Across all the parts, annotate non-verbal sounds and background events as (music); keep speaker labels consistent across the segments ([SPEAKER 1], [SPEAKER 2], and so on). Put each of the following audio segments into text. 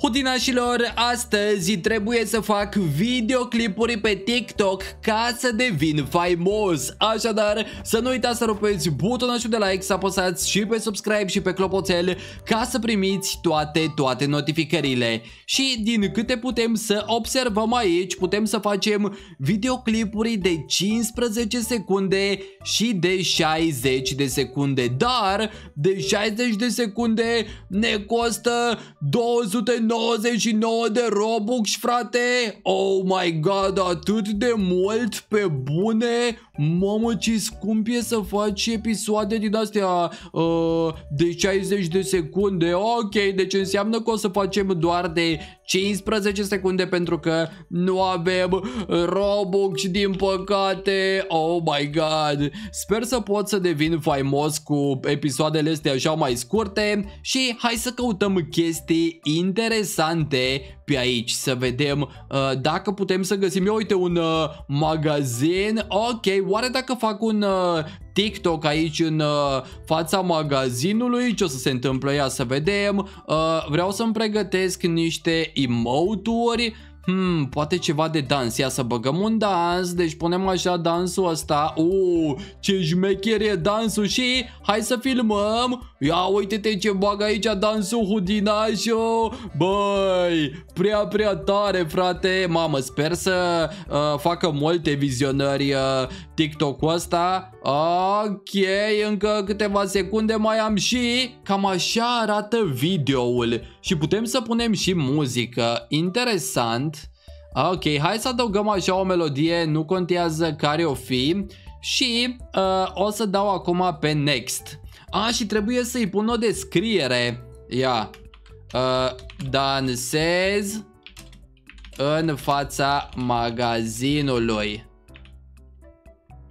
[SPEAKER 1] Hudinașilor, astăzi trebuie să fac videoclipuri pe TikTok ca să devin faimos. Așadar, să nu uitați să rupeți butonul de like, să apăsați și pe subscribe și pe clopoțel Ca să primiți toate, toate notificările. Și din câte putem să observăm aici, putem să facem videoclipuri de 15 secunde și de 60 de secunde. Dar, de 60 de secunde ne costă 200 99 de Robux, frate! Oh my god, atât de mult pe bune! Mamă, ce scump e să faci episoade din astea uh, de 60 de secunde. Ok, deci înseamnă că o să facem doar de 15 secunde pentru că nu avem Robux, din păcate. Oh my god. Sper să pot să devin faimos cu episoadele astea așa mai scurte și hai să căutăm chestii interesante pe aici să vedem uh, dacă putem să găsim. Eu uite un uh, magazin. Ok, oare dacă fac un uh, TikTok aici în uh, fața magazinului, ce o să se întâmplă? Ia să vedem. Uh, vreau să-mi pregătesc niște emote-uri. Hmm, poate ceva de dans. Ia să băgăm un dans. Deci punem așa dansul ăsta. Uh, ce șmecher e dansul și hai să filmăm. Ia uite-te ce bagă aici dansul hudinașul. Băi, prea, prea tare, frate. Mamă, sper să uh, facă multe vizionări uh, TikTok-ul ăsta. Ok, încă câteva secunde mai am și cam așa arată videoul și putem să punem și muzică. Interesant. Ok, hai să adăugăm așa o melodie, nu contează care o fi și uh, o să dau acum pe next. A, și trebuie să-i pun o descriere. Ia. Uh, dansez în fața magazinului.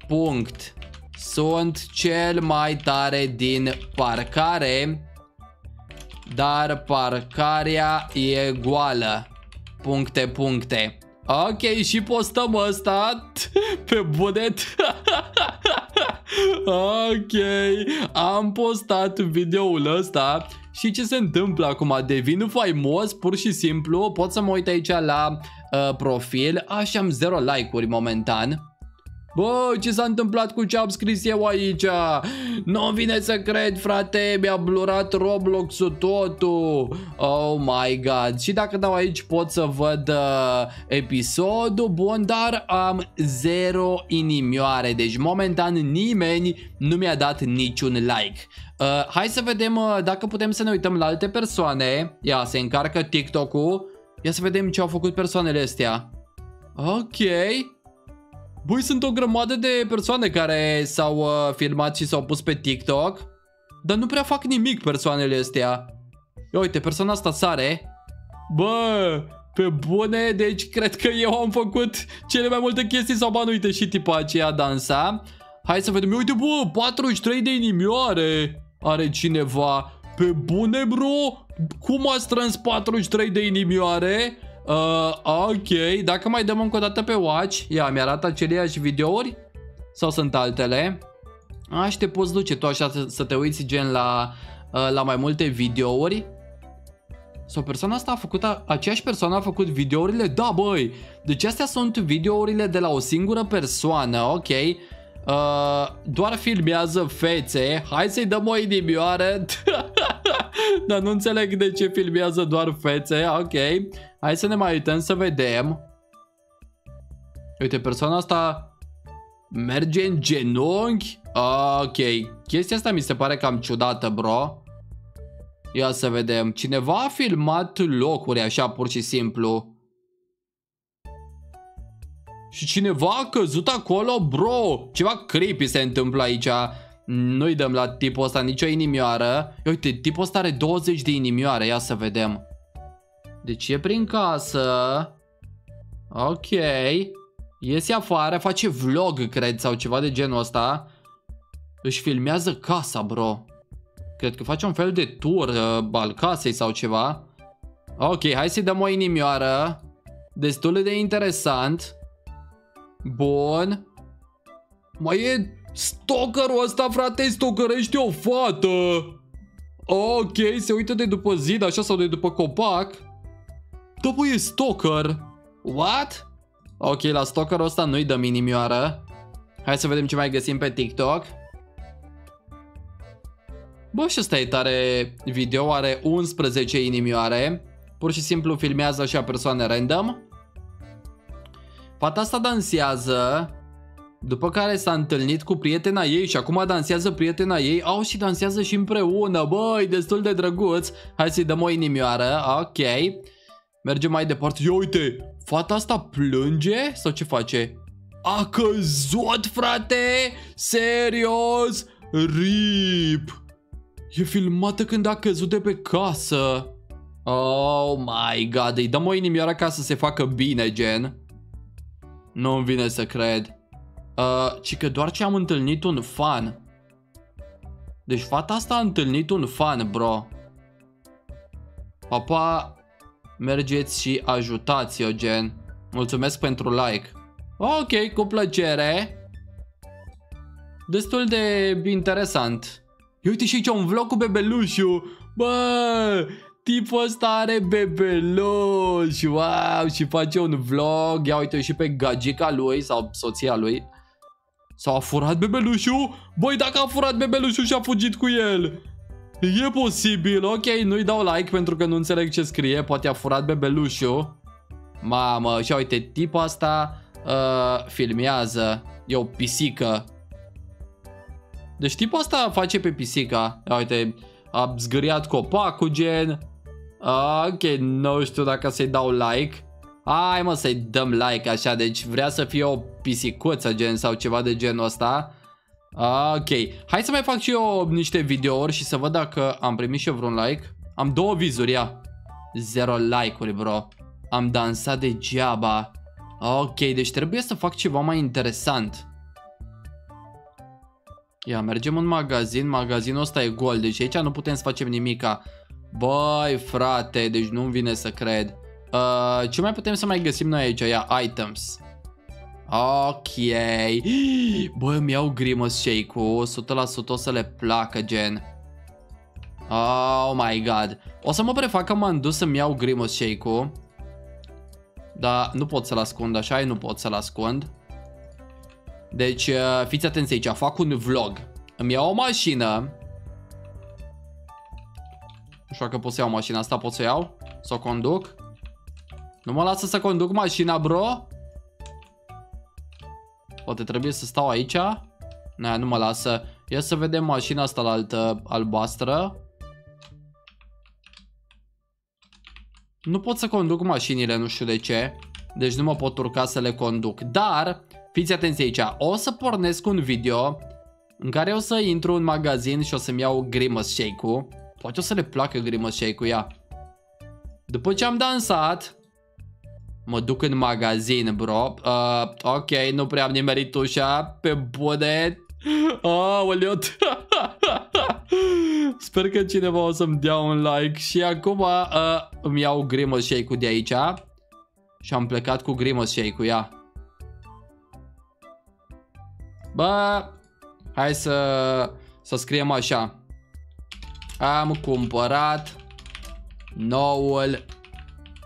[SPEAKER 1] Punct. Sunt cel mai tare din parcare, dar parcarea e goală. Puncte, puncte. Ok, și postăm ăsta (laughs) pe bunet. (laughs) ok, am postat videoul ăsta și ce se întâmplă acum? Devin faimos pur și simplu. Pot să mă uit aici la uh, profil. Așa am 0 like-uri momentan. Bă, ce s-a întâmplat cu ce am scris eu aici? Nu vine să cred, frate, mi-a blurat Roblox-ul totul. Oh my god. Și dacă dau aici pot să văd uh, episodul, bun, dar am zero inimioare. Deci momentan nimeni nu mi-a dat niciun like. Uh, hai să vedem uh, dacă putem să ne uităm la alte persoane. Ia, se încarcă TikTok-ul. Ia să vedem ce au făcut persoanele astea. Ok. Băi, sunt o grămadă de persoane care s-au uh, filmat și s-au pus pe TikTok. Dar nu prea fac nimic persoanele astea. Ia uite, persoana asta sare. Bă, pe bune, deci cred că eu am făcut cele mai multe chestii sau bani, uite și tipa aceea dansa. Hai să vedem, uite bă, 43 de inimioare are cineva. Pe bune, bro? Cum a strâns 43 de inimioare? Uh, ok, dacă mai dăm încă o dată pe watch, ia, mi-arată aceleași videouri sau sunt altele? Aș te poți duce tu așa să, să te uiți gen la, uh, la mai multe videouri. Sau persoana asta a făcut, a, aceeași persoană a făcut videourile? Da, băi! Deci astea sunt videourile de la o singură persoană, ok? Uh, doar filmează fețe. Hai să-i dăm o inimioară. (laughs) Dar nu înțeleg de ce filmează doar fețe. Ok. Hai să ne mai uităm să vedem. Uite, persoana asta merge în genunchi. Ok. Chestia asta mi se pare cam ciudată, bro. Ia să vedem. Cineva a filmat locuri așa, pur și simplu. Și cineva a căzut acolo, bro. Ceva creepy se întâmplă aici. Nu-i dăm la tipul ăsta nicio inimioară. Uite, tipul ăsta are 20 de inimioare. Ia să vedem. Deci e prin casă. Ok. Iese afară, face vlog, cred, sau ceva de genul ăsta. Își filmează casa, bro. Cred că face un fel de tur uh, al casei sau ceva. Ok, hai să-i dăm o inimioară. Destul de interesant. Bun. Mai e stalkerul ăsta, frate, stalkerește o fată. Ok, se uită de după zid, așa, sau de după copac. Da, bă, e stalker. What? Ok, la stalkerul ăsta nu-i dăm inimioară. Hai să vedem ce mai găsim pe TikTok. Bă, și ăsta e tare video, are 11 inimioare. Pur și simplu filmează așa persoane random. Fata asta dansează. După care s-a întâlnit cu prietena ei și acum dansează prietena ei. Au și dansează și împreună. Băi, destul de drăguț. Hai să-i dăm o inimioară. Ok. Mergem mai departe. Ia uite, fata asta plânge sau ce face? A căzut, frate! Serios? RIP! E filmată când a căzut de pe casă. Oh my god, îi dăm o inimioară ca să se facă bine, gen. Nu-mi vine să cred. Uh, ci că doar ce am întâlnit un fan. Deci fata asta a întâlnit un fan, bro. Papa, mergeți și ajutați-o, gen. Mulțumesc pentru like. Ok, cu plăcere. Destul de interesant. Uite și aici un vlog cu bebelușul. Bă, tipul ăsta are bebeluș. Wow, și face un vlog. Ia uite și pe gagica lui sau soția lui. Sau a furat bebelușul? Băi, dacă a furat bebelușul și a fugit cu el. E posibil, ok, nu-i dau like pentru că nu înțeleg ce scrie. Poate a furat bebelușul. Mamă, și uite, tipul asta uh, filmează. E o pisică. Deci tipul asta face pe pisica. Ia uite, a zgâriat copacul gen. Ok, nu știu dacă să-i dau like. Hai mă să-i dăm like așa, deci vrea să fie o pisicuță gen sau ceva de genul ăsta. Ok, hai să mai fac și eu niște videouri și să văd dacă am primit și eu vreun like. Am două vizuri, ia. Zero like-uri, bro. Am dansat degeaba. Ok, deci trebuie să fac ceva mai interesant. Ia, mergem în magazin. Magazinul ăsta e gol, deci aici nu putem să facem nimica. Băi, frate, deci nu-mi vine să cred. Uh, ce mai putem să mai găsim noi aici? Ia, items. Ok. Băi, îmi iau Grimace Shake-ul. 100% o să le placă, gen. Oh my god. O să mă prefac că m-am dus să-mi iau Grimace Shake-ul. Dar nu pot să-l ascund așa, nu pot să-l ascund. Deci, uh, fiți atenți aici, fac un vlog. Îmi iau o mașină. Nu știu dacă pot să iau mașina asta, pot să iau? Să o conduc? Nu mă lasă să conduc mașina, bro? Poate trebuie să stau aici? Nu, nu mă lasă. Ia să vedem mașina asta la altă albastră. Nu pot să conduc mașinile, nu știu de ce. Deci nu mă pot urca să le conduc. Dar Fiți atenți aici, o să pornesc un video în care o să intru în magazin și o să-mi iau Grimace Shake-ul. Poate o să le placă Grimace Shake-ul, ia. După ce am dansat, mă duc în magazin, bro. Uh, ok, nu prea am nimerit ușa, pe bune. Aoleu. (laughs) Sper că cineva o să-mi dea un like și acum uh, îmi iau Grimace Shake-ul de aici. Și am plecat cu Grimace Shake-ul, ia. Bă, hai să, să scriem așa. Am cumpărat noul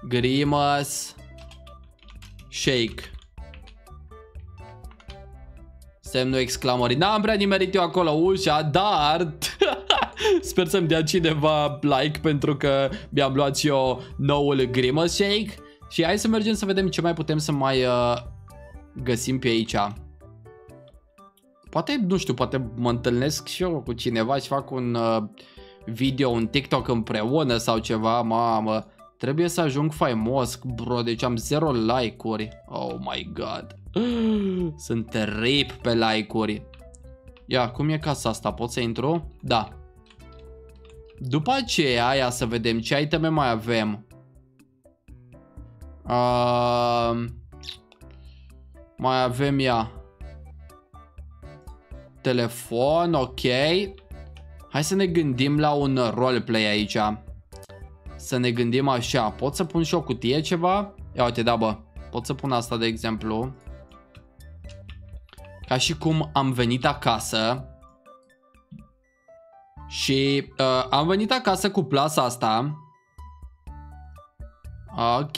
[SPEAKER 1] Grimas Shake. Semnul exclamării. N-am prea nimerit eu acolo ușa, dar (laughs) sper să-mi dea cineva like pentru că mi-am luat și eu noul Grimace Shake. Și hai să mergem să vedem ce mai putem să mai uh, găsim pe aici. Poate, nu știu, poate mă întâlnesc și eu cu cineva și fac un uh, video, un TikTok împreună sau ceva, mamă. Trebuie să ajung faimos, bro, deci am zero like-uri. Oh my god. (gasps) Sunt rip pe like-uri. Ia, cum e casa asta? Pot să intru? Da. După aceea, ia să vedem ce iteme mai avem. Uh, mai avem ea telefon, ok. Hai să ne gândim la un roleplay aici. Să ne gândim așa. Pot să pun și o cutie ceva? Ia uite, da bă. Pot să pun asta de exemplu. Ca și cum am venit acasă. Și uh, am venit acasă cu plasa asta. Ok.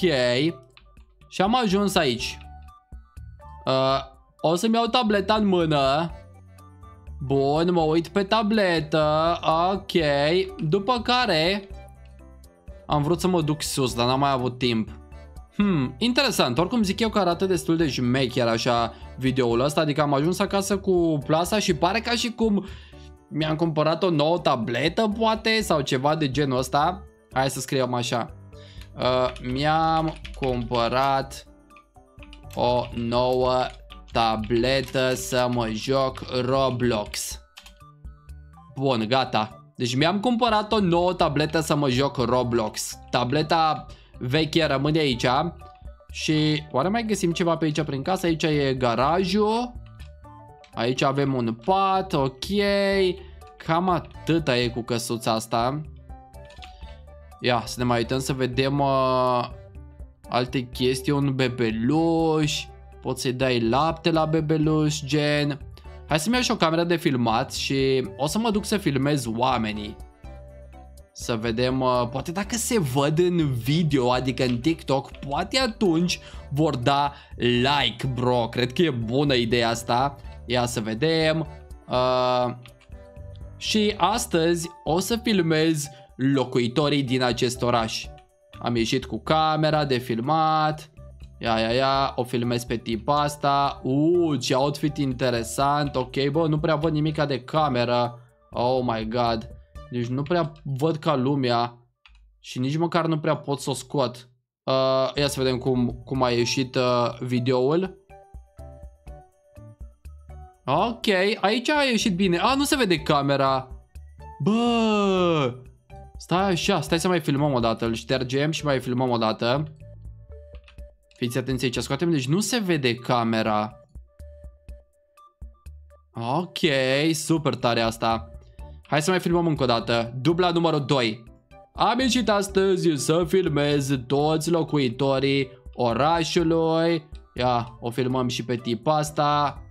[SPEAKER 1] Și am ajuns aici. Uh, o să-mi iau tableta în mână. Bun, mă uit pe tabletă. Ok. După care... Am vrut să mă duc sus, dar n-am mai avut timp. Hmm, interesant. Oricum zic eu că arată destul de jmecher așa videoul ăsta. Adică am ajuns acasă cu plasa și pare ca și cum mi-am cumpărat o nouă tabletă, poate, sau ceva de genul ăsta. Hai să scriem așa. Uh, mi-am cumpărat o nouă tabletă să mă joc Roblox. Bun, gata. Deci mi-am cumpărat o nouă tabletă să mă joc Roblox. Tableta veche rămâne aici. Și oare mai găsim ceva pe aici prin casă? Aici e garajul. Aici avem un pat, ok. Cam atâta e cu căsuța asta. Ia, să ne mai uităm să vedem uh, alte chestii. Un bebeluș. Poți să-i dai lapte la bebeluș, gen. Hai să-mi iau și o cameră de filmat și o să mă duc să filmez oamenii. Să vedem, uh, poate dacă se văd în video, adică în TikTok, poate atunci vor da like, bro. Cred că e bună ideea asta. Ia să vedem. Uh, și astăzi o să filmez locuitorii din acest oraș. Am ieșit cu camera de filmat. Ia, ia, ia, o filmez pe tip asta. Uuu, ce outfit interesant. Ok, bă, nu prea văd nimica de cameră. Oh my god. Deci nu prea văd ca lumea. Și nici măcar nu prea pot să o scot. Uh, ia să vedem cum, cum a ieșit uh, videoul. Ok, aici a ieșit bine. A, nu se vede camera. Bă! Stai așa, stai să mai filmăm o dată. Îl ștergem și mai filmăm o dată. Fiți atenți aici, scoatem. Deci nu se vede camera. Ok, super tare asta. Hai să mai filmăm încă o dată. Dubla numărul 2. Am ieșit astăzi să filmez toți locuitorii orașului. Ia, o filmăm și pe tip asta.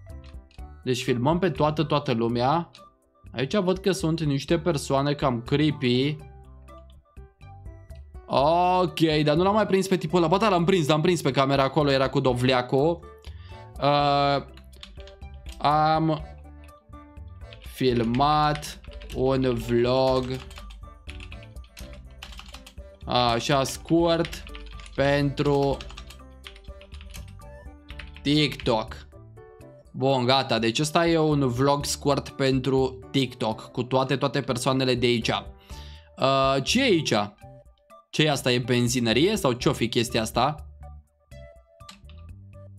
[SPEAKER 1] Deci filmăm pe toată, toată lumea. Aici văd că sunt niște persoane cam creepy. Ok, dar nu l-am mai prins pe tipul ăla. Ba da, l-am prins, l-am prins pe camera acolo, era cu dovleacul. Uh, am filmat un vlog așa scurt pentru TikTok. Bun, gata. Deci ăsta e un vlog scurt pentru TikTok cu toate, toate persoanele de aici. Uh, ce e aici? Ce asta? E benzinărie sau ce-o fi chestia asta?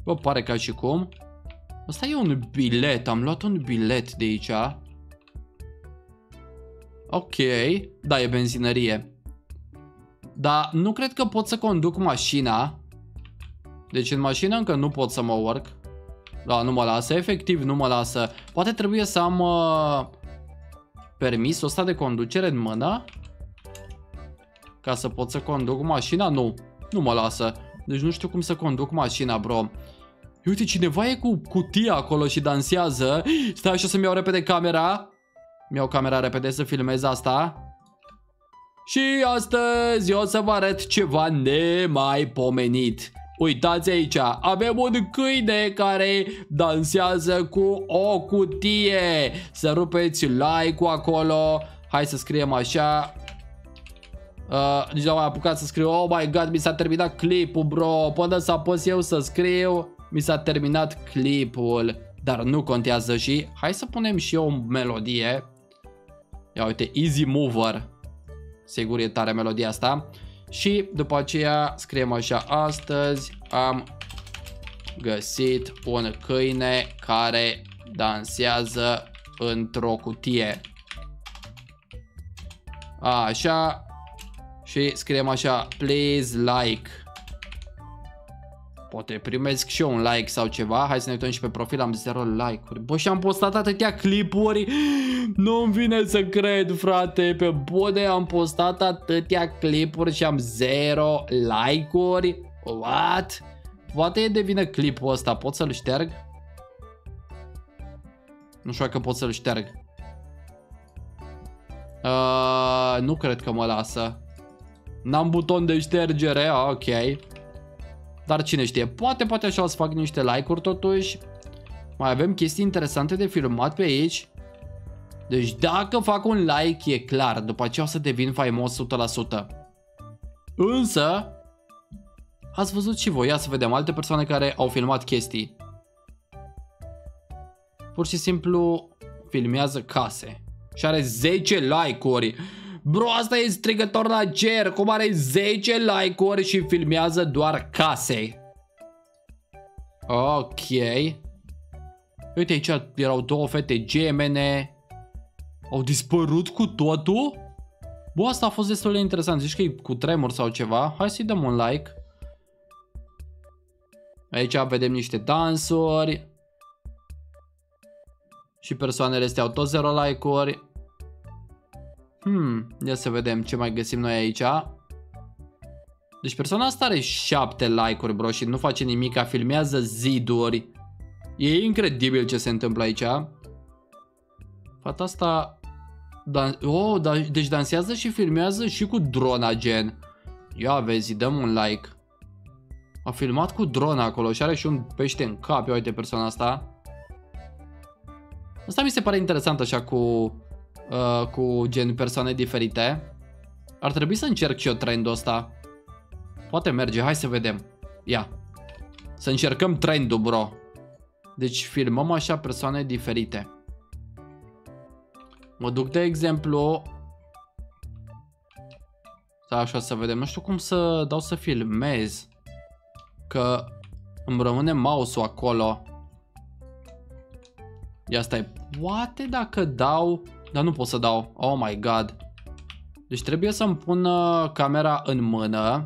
[SPEAKER 1] Bă, pare ca și cum. Asta e un bilet. Am luat un bilet de aici. Ok. Da, e benzinărie. Dar nu cred că pot să conduc mașina. Deci în mașină încă nu pot să mă urc. Da, nu mă lasă, efectiv nu mă lasă. Poate trebuie să am uh, permisul ăsta de conducere în mână? Ca să pot să conduc mașina? Nu, nu mă lasă. Deci nu știu cum să conduc mașina, bro. Uite, cineva e cu cutia acolo și dansează. Stai așa să-mi iau repede camera. Mi-au camera repede să filmez asta. Și astăzi o să vă arăt ceva nemaipomenit. Uitați aici, avem un câine care dansează cu o cutie. Să rupeți like-ul acolo. Hai să scriem așa. Uh, nici am mai apucat să scriu. Oh my god, mi s-a terminat clipul, bro. Până să apăs eu să scriu? Mi s-a terminat clipul Dar nu contează. Și Hai să punem și eu o melodie. Ia uite, Easy Mover. Sigur e tare melodia asta. Și după aceea scriem așa, astăzi am găsit un câine care dansează într-o cutie. Așa. Și scriem așa, please like. Poate primesc și eu un like sau ceva. Hai să ne uităm și pe profil, am 0 like-uri. Bă, și am postat atâtea clipuri. (gasps) Nu-mi vine să cred, frate. Pe bune am postat atâtea clipuri și am 0 like-uri. What? Poate e de vină clipul ăsta. Pot să-l șterg? Nu știu dacă pot să-l șterg. Uh, nu cred că mă lasă. N-am buton de ștergere, ok. Dar cine știe, poate, poate așa o să fac niște like-uri totuși. Mai avem chestii interesante de filmat pe aici. Deci dacă fac un like, e clar, după aceea o să devin faimos 100%. Însă, ați văzut și voi, ia să vedem alte persoane care au filmat chestii. Pur și simplu filmează case și are 10 like-uri. Bro, asta e strigător la cer, cum are 10 like-uri și filmează doar case. Ok. Uite aici erau două fete gemene. Au dispărut cu totul? Bă, asta a fost destul de interesant. Zici că e cu tremur sau ceva? Hai să-i dăm un like. Aici vedem niște dansuri. Și persoanele astea au tot 0 like-uri. Hmm, ia să vedem ce mai găsim noi aici. Deci persoana asta are 7 like-uri, bro, și nu face nimic, filmează ziduri. E incredibil ce se întâmplă aici. Fata asta... Dan oh, da deci dansează și filmează și cu drona, gen. Ia vezi, dăm un like. A filmat cu drona acolo și are și un pește în cap. Ia uite persoana asta. Asta mi se pare interesant așa cu, uh, cu gen persoane diferite. Ar trebui să încerc și eu trendul ăsta. Poate merge, hai să vedem. Ia. Să încercăm trendul, bro. Deci filmăm așa persoane diferite. Mă duc de exemplu... Da, așa să vedem. Nu știu cum să dau să filmez. Că îmi rămâne mouse-ul acolo. Ia stai. Poate dacă dau... Dar nu pot să dau. Oh my god. Deci trebuie să-mi pun uh, camera în mână.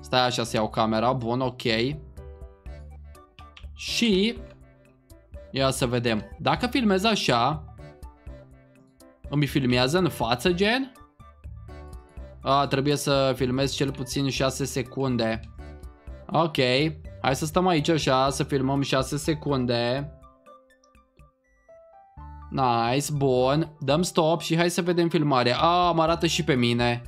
[SPEAKER 1] Stai așa să iau camera. Bun, ok. Și... Ia să vedem. Dacă filmez așa... Îmi filmează în față, gen? A, trebuie să filmez cel puțin 6 secunde. Ok. Hai să stăm aici așa, să filmăm 6 secunde. Nice, bun. Dăm stop și hai să vedem filmarea. A, mă arată și pe mine.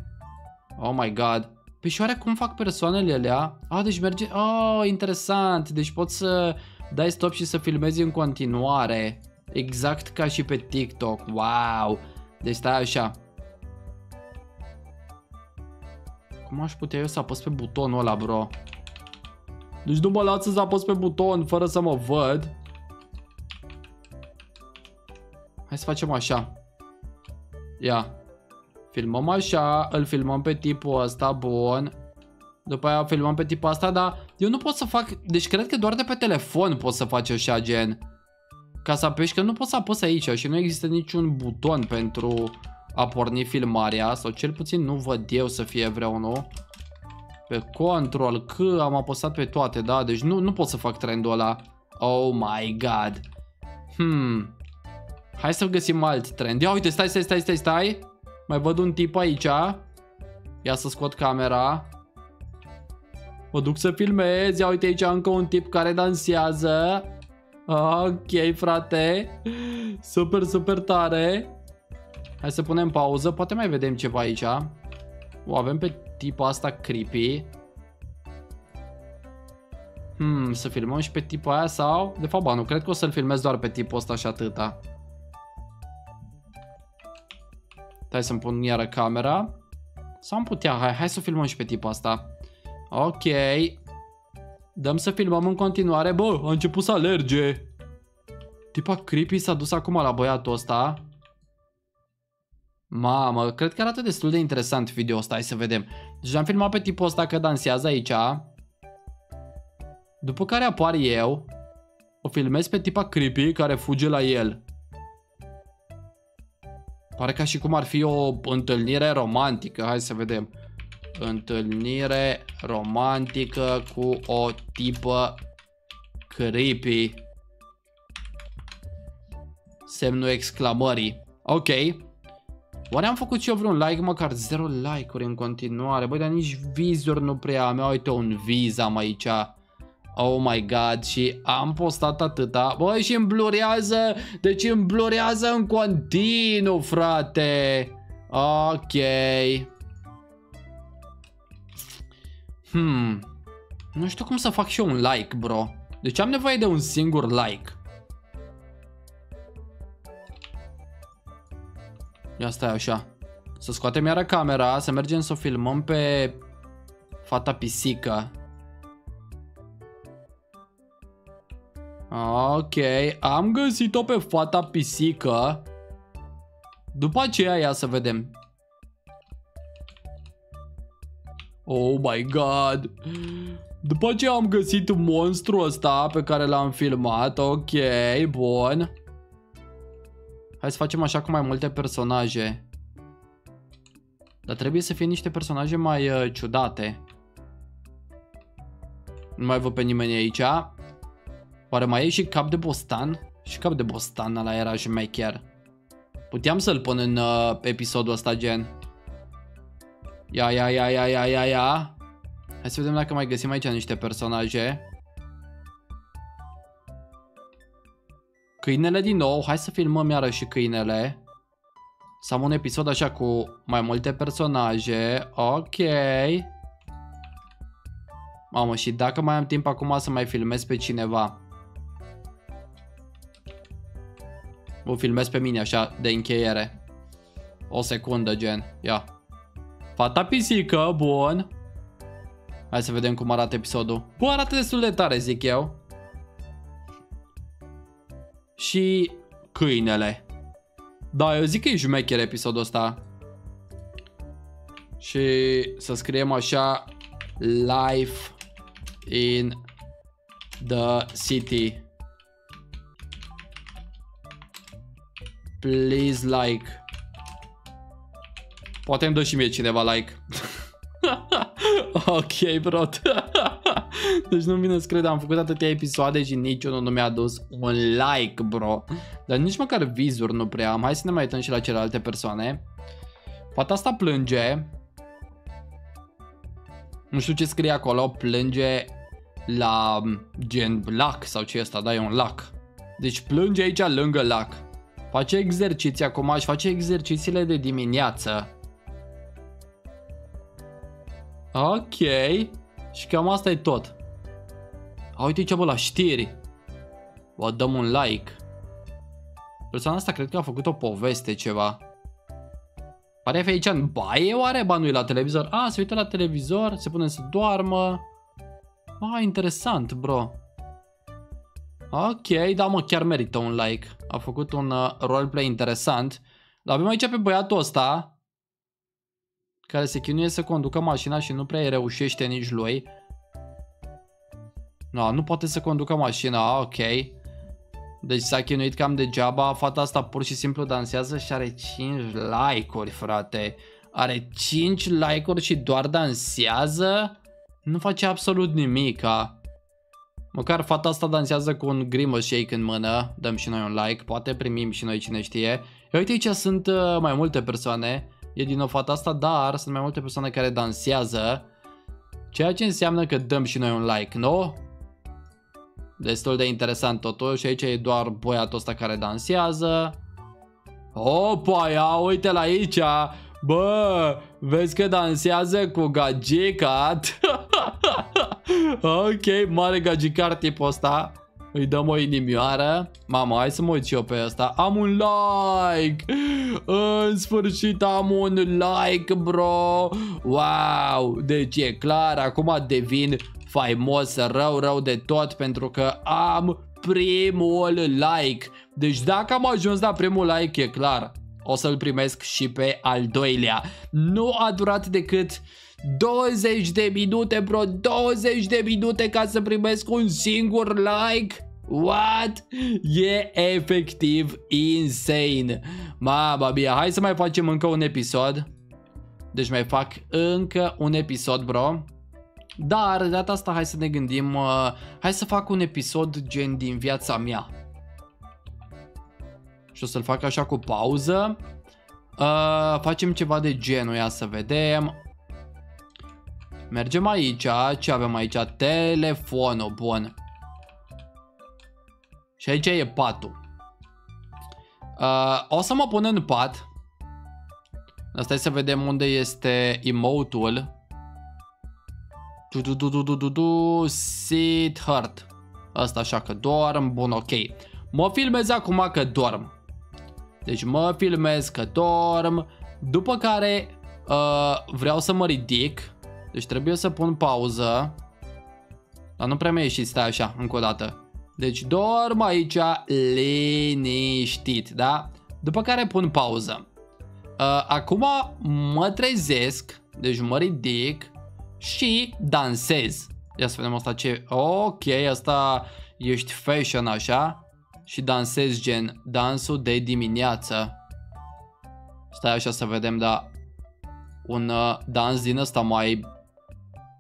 [SPEAKER 1] Oh my god. Păi și oare cum fac persoanele alea? A, deci merge... Oh, interesant. Deci pot să dai stop și să filmezi în continuare. Exact ca și pe TikTok. Wow. Deci stai așa. Cum aș putea eu să apăs pe butonul ăla, bro? Deci nu mă lasă să apăs pe buton fără să mă văd. Hai să facem așa. Ia. Filmăm așa, îl filmăm pe tipul ăsta, bun. După aia filmăm pe tipul ăsta, dar eu nu pot să fac... Deci cred că doar de pe telefon pot să faci așa, gen. Ca să apeși, că nu pot să apăs aici și nu există niciun buton pentru a porni filmarea. Sau cel puțin nu văd eu să fie vreunul. Pe control, că am apăsat pe toate, da? Deci nu, nu pot să fac trendul ăla. Oh my god. Hmm. Hai să găsim alt trend. Ia uite, stai, stai, stai, stai, stai. Mai văd un tip aici. Ia să scot camera. Mă duc să filmez. Ia uite aici încă un tip care dansează. Ok, frate. Super, super tare. Hai să punem pauză. Poate mai vedem ceva aici. O, avem pe tipul asta creepy. Hmm, să filmăm și pe tipul aia sau... De fapt, ba, nu, cred că o să-l filmez doar pe tipul ăsta și atâta. Hai să-mi pun iară camera. Sau am putea, hai, hai să filmăm și pe tipul asta. Ok. Dăm să filmăm în continuare. Bă, a început să alerge. Tipa creepy s-a dus acum la băiatul ăsta. Mamă, cred că arată destul de interesant video ăsta, hai să vedem. Deci am filmat pe tipul ăsta că dansează aici. După care apar eu. O filmez pe tipa creepy care fuge la el. Pare ca și cum ar fi o întâlnire romantică. Hai să vedem. Întâlnire romantică cu o tipă creepy. Semnul exclamării. Ok. Oare am făcut și eu vreun like? Măcar 0 like-uri în continuare. Băi, dar nici vizuri nu prea am. Uite un viz am aici. Oh my god, și am postat atâta. Băi, și îmi blurează, deci îmi blurează în continuu, frate. Ok. Hmm. Nu știu cum să fac și eu un like, bro. Deci am nevoie de un singur like. Ia stai așa. Să scoatem iară camera, să mergem să o filmăm pe fata pisică. Ok, am găsit-o pe fata pisică. După aceea ia să vedem. Oh my god. După aceea am găsit monstrul ăsta pe care l-am filmat. Ok, bun. Hai să facem așa cu mai multe personaje. Dar trebuie să fie niște personaje mai uh, ciudate. Nu mai văd pe nimeni aici. Oare mai e și cap de bostan? Și cap de bostan ăla era șmecher. Puteam să-l pun în uh, episodul ăsta, gen. Ia, ia, ia, ia, ia, ia, ia. Hai să vedem dacă mai găsim aici niște personaje. Câinele din nou. Hai să filmăm iarăși câinele. Să am un episod așa cu mai multe personaje. Ok. Mamă, și dacă mai am timp acum să mai filmez pe cineva. O filmez pe mine așa de încheiere. O secundă, gen. Ia. Fata pisică, bun. Hai să vedem cum arată episodul. Bun, arată destul de tare, zic eu. Și câinele. Da, eu zic că e jumecher episodul ăsta. Și să scriem așa Life in the city. Please like. Poate îmi dă și mie cineva like. (laughs) ok, bro. (laughs) deci nu vine să cred, am făcut atâtea episoade și niciunul nu mi-a dus un like, bro. Dar nici măcar vizuri nu prea am. Hai să ne mai uităm și la celelalte persoane. Fata asta plânge. Nu știu ce scrie acolo, plânge la gen lac sau ce e asta, da, e un lac. Deci plânge aici lângă lac. Face exerciții acum și face exercițiile de dimineață. Ok. Și cam asta e tot. A, uite ce bă la știri. Vă dăm un like. Persoana asta cred că a făcut o poveste ceva. Pare fi aici în baie oare? Ba nu la televizor. A, se uită la televizor, se pune să doarmă. A, interesant, bro. Ok, da mă, chiar merită un like. A făcut un uh, roleplay interesant. Dar avem aici pe băiatul ăsta care se chinuie să conducă mașina și nu prea îi reușește nici lui. No, nu poate să conducă mașina, ok. Deci s-a chinuit cam degeaba, fata asta pur și simplu dansează și are 5 like-uri, frate. Are 5 like-uri și doar dansează? Nu face absolut nimica. Măcar fata asta dansează cu un grimă shake în mână, dăm și noi un like, poate primim și noi cine știe. Uite aici sunt uh, mai multe persoane e din nou fata asta, dar sunt mai multe persoane care dansează, ceea ce înseamnă că dăm și noi un like, nu? Destul de interesant totuși, aici e doar băiatul ăsta care dansează. Opa, ia uite la aici, bă, vezi că dansează cu gagicat. (laughs) (laughs) ok, mare gagicar tipul ăsta. Îi dăm o inimioară. Mama, hai să mă uit și eu pe asta. Am un like! În sfârșit am un like, bro! Wow! Deci e clar, acum devin faimos rău, rău de tot pentru că am primul like. Deci dacă am ajuns la primul like, e clar, o să-l primesc și pe al doilea. Nu a durat decât 20 de minute, bro, 20 de minute ca să primesc un singur like. What? E efectiv insane. Mama mia, hai să mai facem încă un episod. Deci mai fac încă un episod, bro. Dar de data asta hai să ne gândim, uh, hai să fac un episod gen din viața mea. Și o să-l fac așa cu pauză. Uh, facem ceva de genul, ia să vedem. Mergem aici, ce avem aici? Telefonul, bun. Și aici e patul. Uh, o să mă pun în pat. Asta e să vedem unde este emote-ul. Du, du, du, du, du, du, du, sit hurt. Asta așa că dorm, bun, ok. Mă filmez acum că dorm. Deci mă filmez că dorm, după care uh, vreau să mă ridic. Deci trebuie să pun pauză. Dar nu prea mi-a ieșit, stai așa, încă o dată. Deci dorm aici liniștit, da? După care pun pauză. Uh, acum mă trezesc, deci mă ridic și dansez. Ia să vedem asta ce... Ok, asta ești fashion așa și dansez gen dansul de dimineață. Stai așa să vedem, da, un uh, dans din ăsta mai...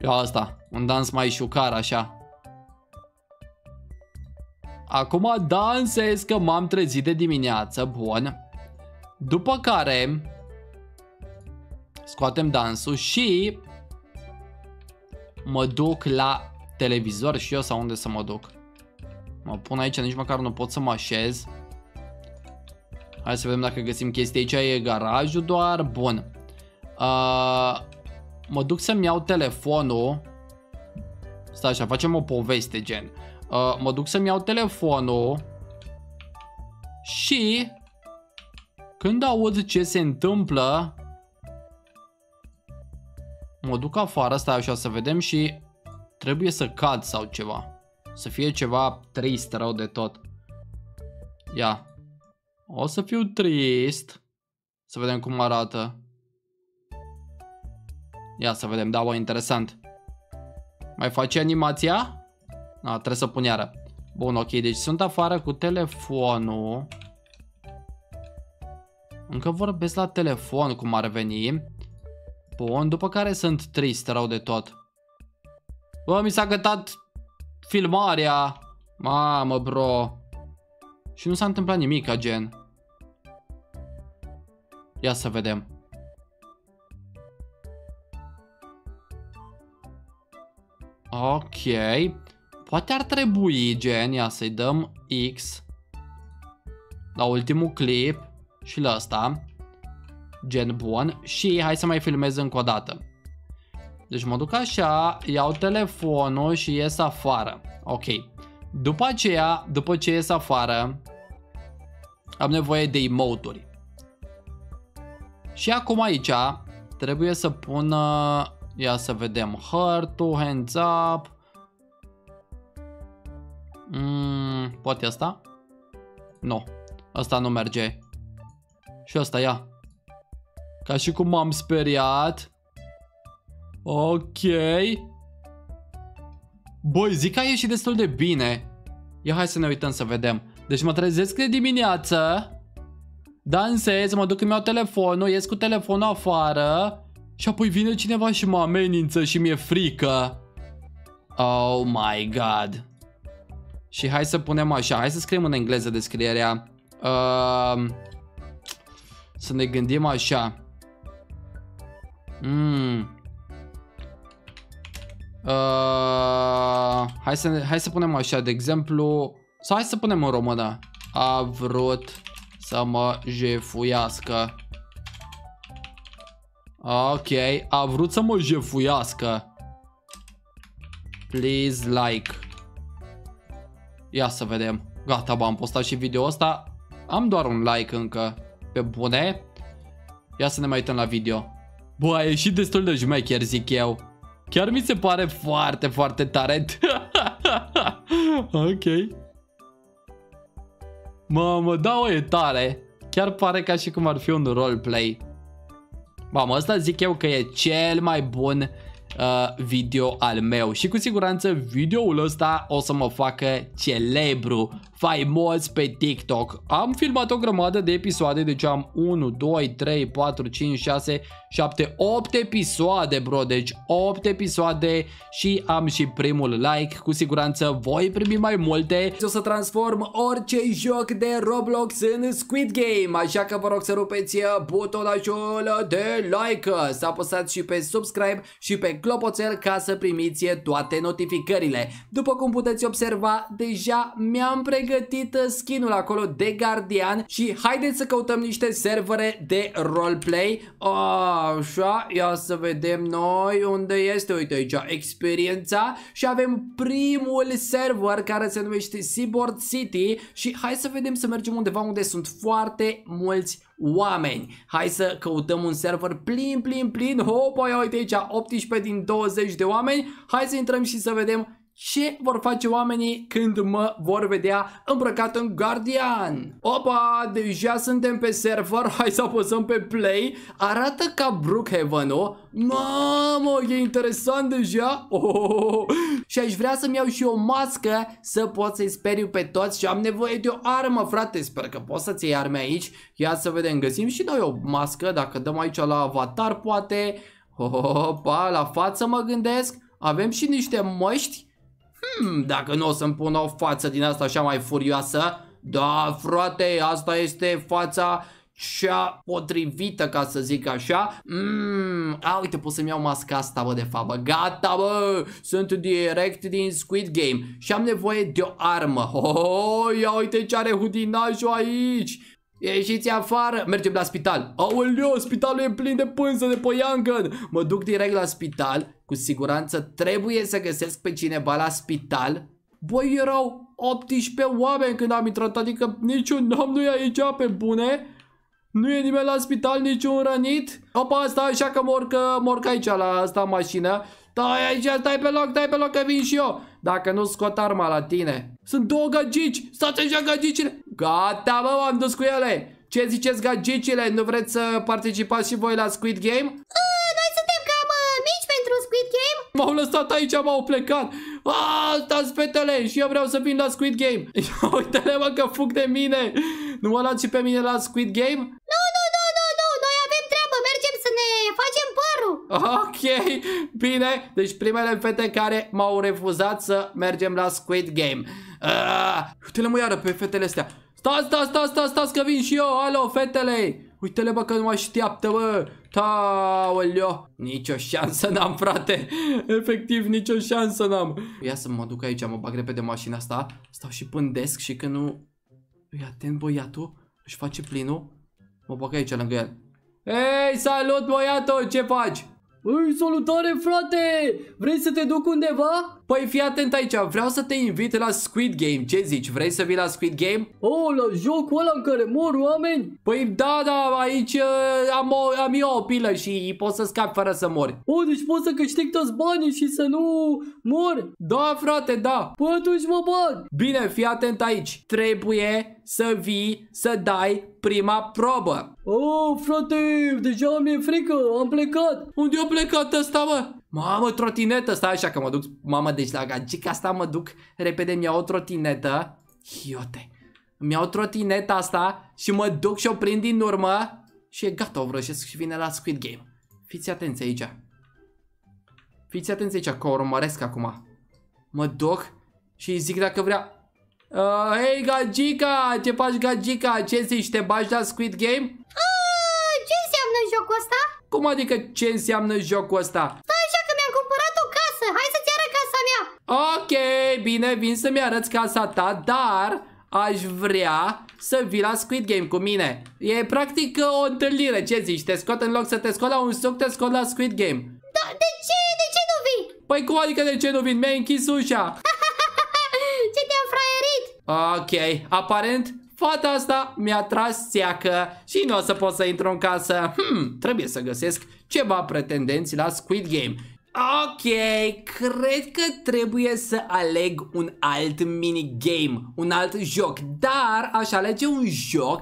[SPEAKER 1] Ia asta, un dans mai șucar așa. Acum dansez că m-am trezit de dimineață, bun. După care scoatem dansul și mă duc la televizor și eu sau unde să mă duc. Mă pun aici, nici măcar nu pot să mă așez. Hai să vedem dacă găsim chestii aici. E garajul doar. Bun. Uh, mă duc să-mi iau telefonul. Stai așa, facem o poveste gen. Uh, mă duc să-mi iau telefonul. Și când aud ce se întâmplă, mă duc afară, stai așa să vedem și trebuie să cad sau ceva. Să fie ceva trist rău de tot. Ia. O să fiu trist. Să vedem cum arată. Ia să vedem, da, bă, interesant. Mai face animația? A, trebuie să pun iară. Bun, ok, deci sunt afară cu telefonul. Încă vorbesc la telefon, cum ar veni. Bun, după care sunt trist rău de tot. Bă, mi s-a gătat filmarea. Mamă, bro. Și nu s-a întâmplat nimic, gen. Ia să vedem. Ok. Poate ar trebui, gen, ia să-i dăm X la ultimul clip și la asta. Gen bun. Și hai să mai filmez încă o dată. Deci mă duc așa, iau telefonul și ies afară. Ok. După aceea, după ce ies afară, am nevoie de emote-uri. Și acum aici trebuie să pun, ia să vedem, heart hands up. Mm, poate asta? Nu, asta nu merge. Și asta, ia. Ca și cum m-am speriat. Ok. Băi, zic că a ieșit destul de bine. Ia hai să ne uităm să vedem. Deci mă trezesc de dimineață. Dansez, mă duc îmi iau telefonul, ies cu telefonul afară. Și apoi vine cineva și mă amenință și mi-e frică. Oh my god. Și hai să punem așa, hai să scriem în engleză descrierea. Uh, să ne gândim așa. Mm. Uh, hai, să, hai să punem așa, de exemplu, sau hai să punem în română. A vrut să mă jefuiască. Ok, a vrut să mă jefuiască. Please like. Ia să vedem. Gata, am postat și video ăsta. Am doar un like încă. Pe bune. Ia să ne mai uităm la video. Bă, a ieșit destul de jmecher, zic eu. Chiar mi se pare foarte, foarte tare. (laughs) ok. Mamă, da, o, e tare. Chiar pare ca și cum ar fi un roleplay. Mamă, asta zic eu că e cel mai bun uh, video al meu și cu siguranță videoul ăsta o să mă facă celebru, faimos pe TikTok. Am filmat o grămadă de episoade, deci am 1, 2, 3, 4, 5, 6, 7, 8 episoade, bro, deci 8 episoade și am și primul like, cu siguranță voi primi mai multe. O să transform orice joc de Roblox în Squid Game, așa că vă rog să rupeți butonul de like, să apăsați și pe subscribe și pe clopoțel ca să primiți toate notificările. După cum puteți observa, deja mi-am pregătit pregătit uh, skinul acolo de Guardian și haideți să căutăm niște servere de roleplay. Așa, ia să vedem noi unde este, uite aici, experiența și avem primul server care se numește Seaboard City și hai să vedem să mergem undeva unde sunt foarte mulți oameni. Hai să căutăm un server plin, plin, plin. Hopa, ia uite aici, 18 din 20 de oameni. Hai să intrăm și să vedem ce vor face oamenii când mă vor vedea îmbrăcat în Guardian. Opa, deja suntem pe server, hai să apăsăm pe play. Arată ca Brookhaven, nu? Mamă, e interesant deja. Oh, și aș vrea să-mi iau și o mască să pot să-i speriu pe toți și am nevoie de o armă, frate. Sper că poți să-ți iei arme aici. Ia să vedem, găsim și noi o mască, dacă dăm aici la avatar, poate. Opa, la față mă gândesc. Avem și niște măști. Hmm, dacă nu o să-mi pun o față din asta așa mai furioasă. Da, frate, asta este fața cea potrivită, ca să zic așa. Mmm, a, uite, pot să-mi iau masca asta, bă, de fapt, bă. Gata, bă, sunt direct din Squid Game și am nevoie de o armă. Oh, ia uite ce are hudinajul aici. Ieșiți afară, mergem la spital Aoleo, spitalul e plin de pânză de poiangăn Mă duc direct la spital Cu siguranță trebuie să găsesc pe cineva la spital Băi, erau 18 oameni când am intrat Adică niciun om nu e aici pe bune nu e nimeni la spital, niciun rănit? Opa, stai așa că mor, că mor aici la asta mașină. Stai aici, stai pe loc, stai pe loc că vin și eu. Dacă nu scot arma la tine. Sunt două gagici, stați așa gagicile. Gata, bă, m-am dus cu ele. Ce ziceți gagicile? Nu vreți să participați și voi la Squid Game?
[SPEAKER 2] Uh, noi suntem cam uh, mici pentru Squid Game.
[SPEAKER 1] M-au lăsat aici, m-au plecat. Ah, stați fetele și eu vreau să vin la Squid Game. (laughs) Uite-le mă că fug de mine. Nu mă luați și pe mine la Squid Game?
[SPEAKER 2] Nu, nu, nu, nu, nu, noi avem treabă, mergem să ne facem părul.
[SPEAKER 1] Ok, bine. Deci primele fete care m-au refuzat să mergem la Squid Game. Uh, Uite-le mă iară pe fetele astea. Stați, stați, stați, stați, stați că vin și eu. Alo, fetele. Uite-le bă că nu mă așteaptă, bă. Taoleo. Nicio șansă n-am, frate. Efectiv, nicio șansă n-am. Ia să mă duc aici, mă bag repede mașina asta. Stau și pândesc și că nu... Îi atent băiatul, își face plinul. Mă bag aici lângă el. Hei, salut băiatul, ce faci?
[SPEAKER 3] Îi, salutare frate! Vrei să te duc undeva?
[SPEAKER 1] Păi fii atent aici, vreau să te invit la Squid Game, ce zici? Vrei să vii la Squid Game?
[SPEAKER 3] Oh, la jocul ăla în care mor oameni?
[SPEAKER 1] Păi da, da, aici uh, am, o, am eu o pilă și poți să scapi fără să mori
[SPEAKER 3] Oh, deci poți să câștig toți banii și să nu mor?
[SPEAKER 1] Da, frate, da
[SPEAKER 3] Păi atunci mă bag
[SPEAKER 1] Bine, fii atent aici Trebuie să vii să dai prima probă
[SPEAKER 3] Oh, frate, deja mi-e frică, am plecat
[SPEAKER 1] Unde a plecat ăsta, mă? Mamă, trotinetă, stai așa că mă duc Mamă, deci la gagica asta mă duc Repede, mi-au o trotinetă Iote Îmi iau trotineta asta și mă duc și o prind din urmă și e gata, o vrăjesc și vine la Squid Game. Fiți atenți aici. Fiți atenți aici că o urmăresc acum. Mă duc și îi zic dacă vrea... Uh, Hei, Gagica! Ce faci, Gagica? Ce zici? Te bagi la Squid Game?
[SPEAKER 2] Uh, ce înseamnă jocul ăsta?
[SPEAKER 1] Cum adică ce înseamnă jocul ăsta?
[SPEAKER 2] Stai așa că mi-am cumpărat o casă, hai să-ți arăt casa mea.
[SPEAKER 1] Ok, bine, vin să-mi arăți casa ta, dar aș vrea să vii la Squid Game cu mine. E practic o întâlnire, ce zici? Te scot în loc să te scot la un suc, te scot la Squid Game.
[SPEAKER 2] Da, de ce? De ce nu vii?
[SPEAKER 1] Păi cum adică de ce nu vin? Mi-ai închis ușa. (laughs)
[SPEAKER 2] ce te-am fraierit?
[SPEAKER 1] Ok, aparent fata asta mi-a tras țeacă și nu o să pot să intru în casă. Hmm, trebuie să găsesc ceva pretendenți la Squid Game. Ok, cred că trebuie să aleg un alt minigame, un alt joc, dar aș alege un joc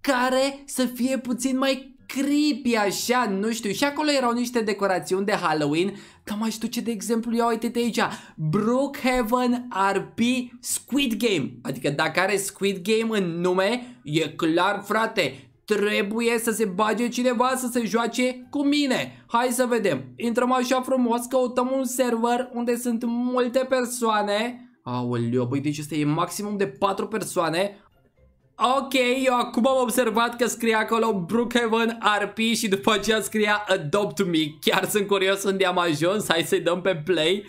[SPEAKER 1] care să fie puțin mai creepy așa, nu știu, și acolo erau niște decorațiuni de Halloween, dar mai știu ce de exemplu, ia uite-te aici, Brookhaven RP Squid Game, adică dacă are Squid Game în nume, e clar frate, trebuie să se bage cineva să se joace cu mine. Hai să vedem. Intrăm așa frumos, căutăm un server unde sunt multe persoane. Aoleu, băi, deci este e maximum de 4 persoane. Ok, eu acum am observat că scrie acolo Brookhaven RP și după aceea scria Adopt Me. Chiar sunt curios unde am ajuns, hai să-i dăm pe play.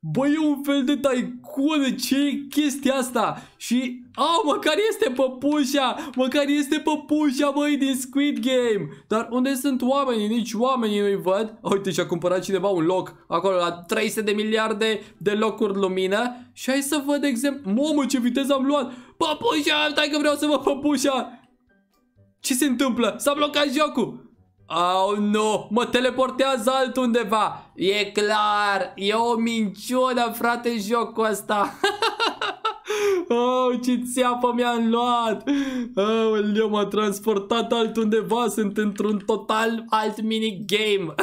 [SPEAKER 3] Băi, e un fel de tycoon, ce e chestia asta? Și, au, măcar este păpușa, măcar este păpușa, băi, din Squid Game. Dar unde sunt oamenii? Nici oamenii nu-i văd. Uite, și-a cumpărat cineva un loc acolo la 300 de miliarde de locuri lumină. Și hai să văd exemplu. Mamă, ce viteză am luat. Păpușa, stai că vreau să văd păpușa. Ce se întâmplă? S-a blocat jocul. Oh, nu, mă teleportează altundeva. E clar, e o minciună, frate, jocul ăsta. (laughs) Oh, ce țeapă mi-am luat. Oh, eu m-a transportat altundeva Sunt într-un total alt minigame.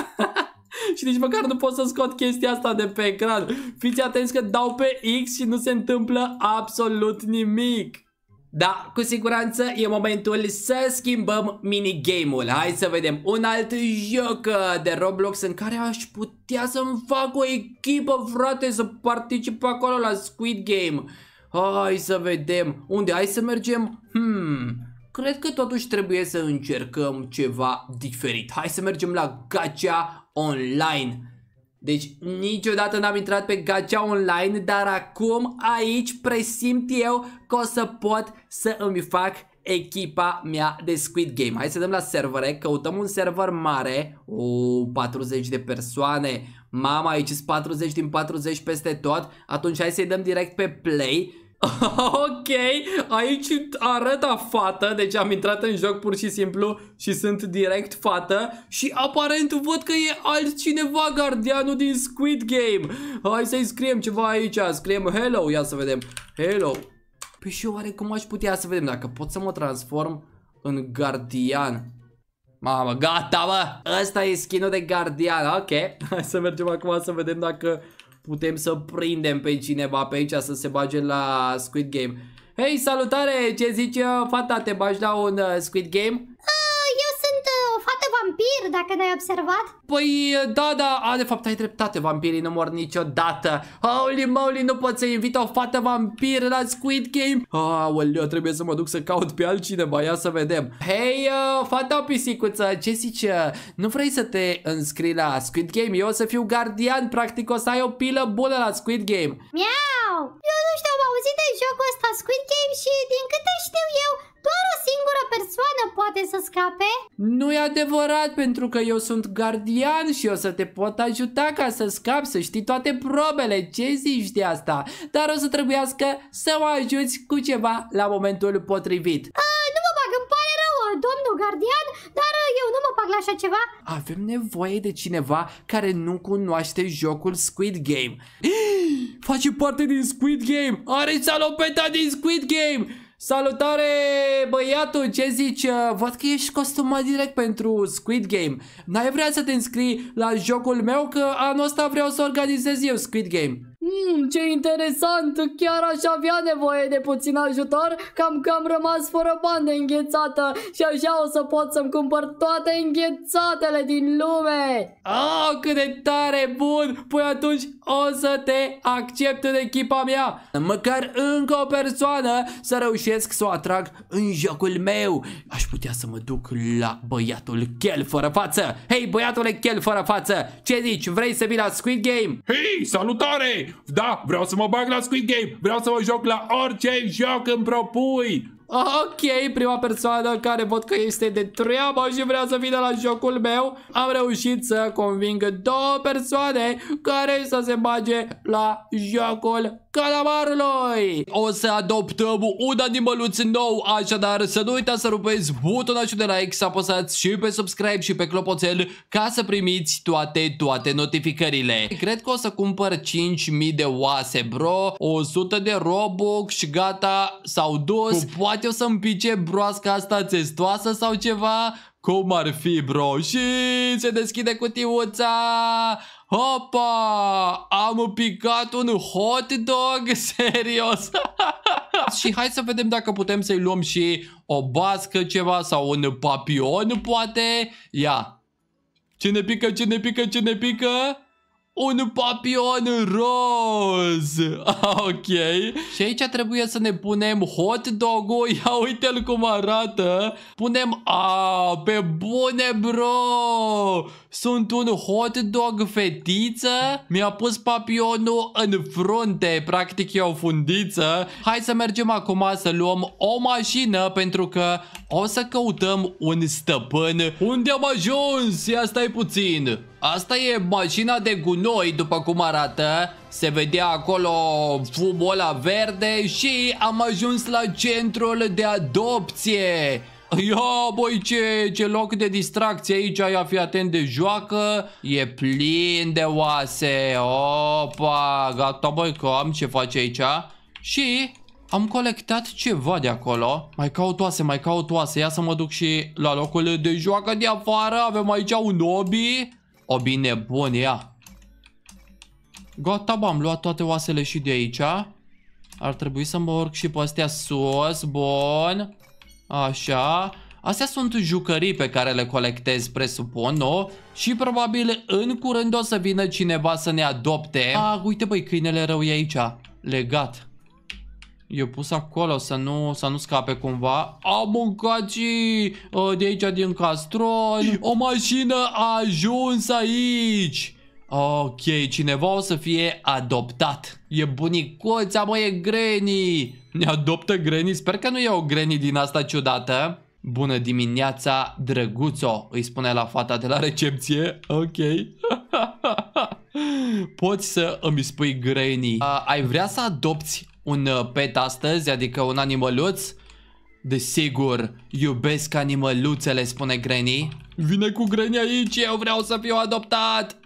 [SPEAKER 3] (laughs) Și nici măcar nu pot să scot chestia asta de pe ecran. Fiți atenți că dau pe X și nu se întâmplă absolut nimic da, cu siguranță e momentul să schimbăm minigame-ul. Hai să vedem un alt joc uh, de Roblox în care aș putea să-mi fac o echipă, frate, să particip acolo la Squid Game. Hai să vedem. Unde? Hai să mergem? Hmm, cred că totuși trebuie să încercăm ceva diferit. Hai să mergem la Gacha Online. Deci niciodată n-am intrat pe gacha online, dar acum aici presimt eu că o să pot să îmi fac echipa mea de Squid Game. Hai să dăm la servere, căutăm un server mare, o 40 de persoane, mama aici sunt 40 din 40 peste tot, atunci hai să-i dăm direct pe play (laughs) ok, aici arăta fată, deci am intrat în joc pur și simplu și sunt direct fată și aparent văd că e altcineva gardianul din Squid Game. Hai să-i scriem ceva aici, scriem hello, ia să vedem, hello. Păi și oare cum aș putea să vedem dacă pot să mă transform în gardian? Mamă, gata bă, ăsta e skinul de gardian, ok. (laughs) Hai să mergem acum să vedem dacă putem să prindem pe cineva pe aici să se bage la Squid Game. Hei, salutare! Ce zici, uh, fata? Te bagi la un uh, Squid Game?
[SPEAKER 2] Uh, eu sunt uh, o fată vampir, dacă n-ai observat.
[SPEAKER 1] Păi, da, da, a, de fapt ai dreptate, vampirii nu mor niciodată. Holy moly, nu pot să invit o fată vampir la Squid Game. Aoleu, trebuie să mă duc să caut pe altcineva, ia să vedem. Hei, uh, fata pisicuță, ce zici? Nu vrei să te înscrii la Squid Game? Eu o să fiu gardian, practic o să ai o pilă bună la Squid Game.
[SPEAKER 2] Miau! Eu nu știu, am auzit de jocul ăsta Squid Game și din câte știu eu, doar o singură persoană poate să scape?
[SPEAKER 1] Nu e adevărat, pentru că eu sunt gardian și o să te pot ajuta ca să scapi, să știi toate probele. Ce zici de asta? Dar o să trebuiască să mă ajuți cu ceva la momentul potrivit.
[SPEAKER 2] A, nu mă bag, îmi pare rău, domnul gardian, dar eu nu mă bag la așa ceva.
[SPEAKER 1] Avem nevoie de cineva care nu cunoaște jocul Squid Game. (gasps) Face parte din Squid Game! Are salopeta din Squid Game! Salutare, băiatul, ce zici? Văd că ești costumat direct pentru Squid Game. N-ai vrea să te înscrii la jocul meu? Că anul ăsta vreau să organizez eu Squid Game.
[SPEAKER 3] Hmm, ce interesant! Chiar aș avea nevoie de puțin ajutor, cam că am rămas fără bani de înghețată și așa o să pot să-mi cumpăr toate înghețatele din lume!
[SPEAKER 1] Oh, cât de tare bun! Păi atunci o să te accept în echipa mea! Măcar încă o persoană să reușesc să o atrag în jocul meu! Aș putea să mă duc la băiatul chel fără față! Hei, băiatule chel fără față! Ce zici? Vrei să vii la Squid Game?
[SPEAKER 4] Hei, salutare! Da, vreau să mă bag la Squid Game. Vreau să mă joc la orice joc îmi propui.
[SPEAKER 1] Ok, prima persoană care văd că este de treabă și vrea să vină la jocul meu Am reușit să conving două persoane care să se bage la jocul calamarului O să adoptăm un animăluț nou, așadar să nu uitați să rupeți butonul de like, să apăsați și pe subscribe și pe clopoțel ca să primiți toate, toate notificările Cred că o să cumpăr 5000 de oase, bro, 100 de robux și gata, s-au dus Cu poate o să-mi pice broasca asta testoasă sau ceva? Cum ar fi, bro? Și se deschide cutiuța! Hopa! Am picat un hot dog? (laughs) Serios? (laughs) și hai să vedem dacă putem să-i luăm și o bască ceva sau un papion, poate? Ia! Ce ne pică, ce ne pică, ce ne pică? Un papion roz (laughs) Ok Și aici trebuie să ne punem hot dog-ul Ia uite-l cum arată Punem, a, pe bune bro Sunt un hot dog fetiță? Mi-a pus papionul în frunte, practic e o fundiță. Hai să mergem acum să luăm o mașină pentru că o să căutăm un stăpân. Unde am ajuns? Ia stai puțin. Asta e mașina de gunoi, după cum arată. Se vedea acolo fumul ăla verde și am ajuns la centrul de adopție. Ia, băi, ce, ce loc de distracție aici, ia fi atent de joacă, e plin de oase, opa, gata, băi, că am ce face aici. Și am colectat ceva de acolo, mai caut oase, mai caut oase, ia să mă duc și la locul de joacă de afară, avem aici un obi, obi nebun, ia. Gata, bă, am luat toate oasele și de aici, ar trebui să mă urc și pe astea sus, bun. Așa. Astea sunt jucării pe care le colectez, presupun, nu? Și probabil în curând o să vină cineva să ne adopte. Ah, uite băi, câinele rău e aici, legat. E pus acolo să nu, să nu scape cumva. Am mâncat și uh, de aici din castron. O mașină a ajuns aici. Ok, cineva o să fie adoptat. E bunicuța, mă, e Granny. Ne adoptă Granny? Sper că nu e o Granny din asta ciudată. Bună dimineața, drăguțo, îi spune la fata de la recepție. Ok. (laughs) Poți să îmi spui Granny. Uh, ai vrea să adopți un uh, pet astăzi, adică un animăluț? Desigur, iubesc animăluțele, spune Granny. Vine cu Granny aici, eu vreau să fiu adoptat. (laughs)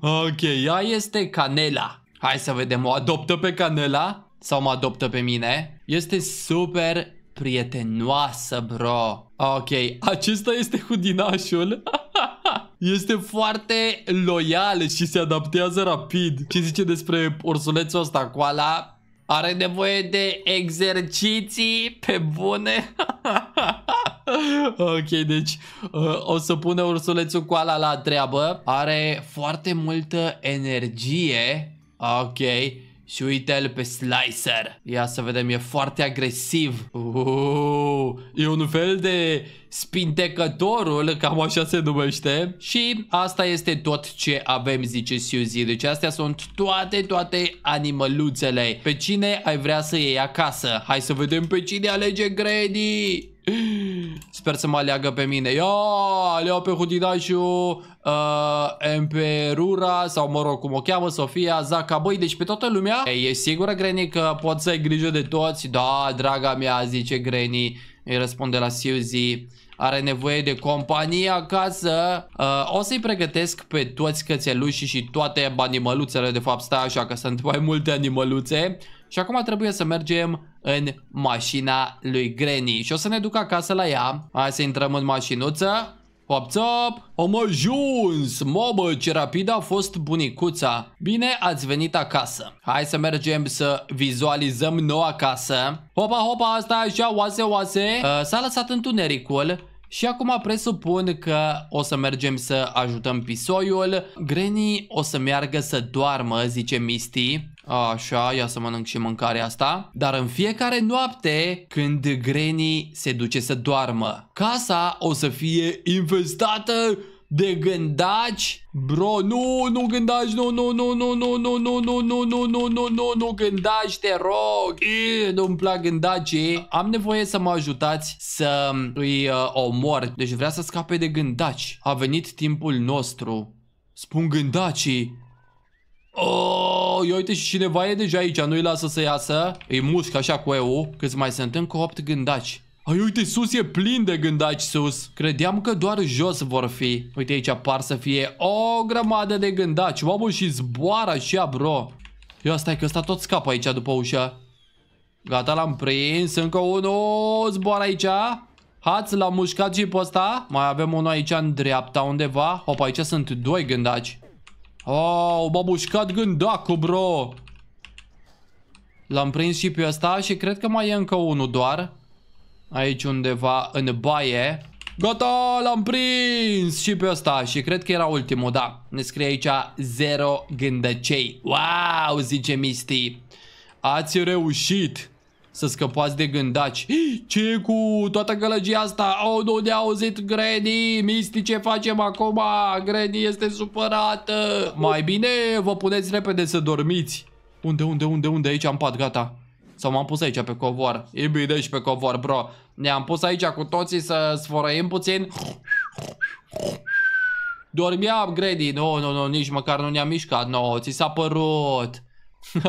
[SPEAKER 1] Ok, ea este Canela. Hai să vedem, o adoptă pe Canela? Sau mă adoptă pe mine? Este super prietenoasă, bro. Ok, acesta este hudinașul. (laughs) Este foarte loial și se adaptează rapid. Ce zice despre ursulețul ăsta, coala? Are nevoie de exerciții pe bune. (laughs) ok, deci uh, o să pune ursulețul coala la treabă. Are foarte multă energie. Ok. Și uite-l pe Slicer. Ia să vedem, e foarte agresiv. Uh, e un fel de spintecătorul, cam așa se numește. Și asta este tot ce avem, zice Suzy. Deci astea sunt toate, toate animăluțele. Pe cine ai vrea să iei acasă? Hai să vedem pe cine alege Grady. Sper să mă aleagă pe mine. Ia, le pe Hudinașu, uh, Emperura sau mă rog cum o cheamă, Sofia, Zaca. Băi, deci pe toată lumea. Ei, e sigură, Granny, că poți să ai grijă de toți? Da, draga mea, zice Granny. Îi răspunde la Suzy are nevoie de companie acasă. Uh, o să-i pregătesc pe toți cățelușii și toate animăluțele, de fapt stai așa că sunt mai multe animăluțe. Și acum trebuie să mergem în mașina lui Granny și o să ne duc acasă la ea. Hai să intrăm în mașinuță. Hop, hop! Am ajuns! Mamă, ce rapid a fost bunicuța! Bine ați venit acasă! Hai să mergem să vizualizăm noua casă. Hopa, hopa, asta așa, oase, oase. Uh, S-a lăsat întunericul. Și acum presupun că o să mergem să ajutăm pisoiul. Granny o să meargă să doarmă, zice Misty. Așa, ia să mănânc și mâncarea asta. Dar în fiecare noapte, când Granny se duce să doarmă, casa o să fie infestată de gândaci Bro, nu, nu gândaci, nu, nu, nu, nu, nu, nu, nu, nu, nu, nu, nu, nu, nu, nu, gândaci, te rog Nu-mi plac gândacii Am nevoie să mă ajutați să îi uh, omor Deci vrea să scape de gândaci A venit timpul nostru Spun gândacii Oh, ia uite și cineva e deja aici, nu-i lasă să iasă Îi mușc așa cu eu Câți mai sunt încă 8 gândaci ai, uite, sus e plin de gândaci sus. Credeam că doar jos vor fi. Uite, aici par să fie o grămadă de gândaci. Mamă, și zboară așa, bro. Ia stai că ăsta tot scapă aici după ușă. Gata, l-am prins. Încă unul zboară aici. Hați, l-am mușcat și pe ăsta. Mai avem unul aici în dreapta undeva. Hop, aici sunt doi gândaci. Oh, m-a mușcat gândacul, bro. L-am prins și pe ăsta și cred că mai e încă unul doar. Aici undeva în baie. Gata, l-am prins și pe ăsta și cred că era ultimul, da. Ne scrie aici 0 gândăcei. Wow, zice Misty. Ați reușit să scăpați de gândaci. Ce e cu toată gălăgia asta? Oh, nu ne-a auzit Granny. Misty, ce facem acum? Granny este supărată. Mai bine vă puneți repede să dormiți. Unde, unde, unde, unde? Aici am pat, gata. Sau m-am pus aici pe covor. E bine și pe covor, bro. Ne-am pus aici cu toții să sfărăim puțin. Dormeam, Grady. Nu, nu, nu, nici măcar nu ne-am mișcat. Nu, no, ți s-a părut. (laughs)